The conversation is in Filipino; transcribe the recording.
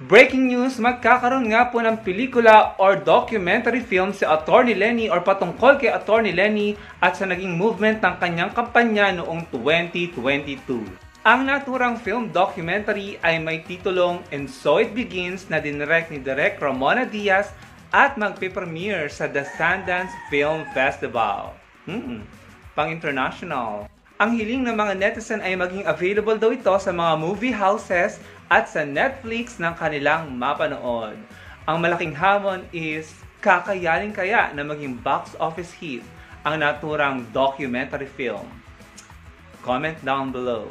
Breaking news, magkakaroon nga po ng pelikula or documentary film si Attorney Lenny or patungkol kay Attorney Lenny at sa naging movement ng kanyang kampanya noong 2022. Ang naturang film documentary ay may titulong And So It Begins na dinirect ni Direk Ramona Diaz at magpe-premiere sa The Sundance Film Festival. Hmm, pang-international. Ang hiling ng mga netizen ay maging available daw ito sa mga movie houses at sa Netflix ng kanilang mapanood. Ang malaking hamon is kakayanin kaya na maging box office hit ang naturang documentary film? Comment down below.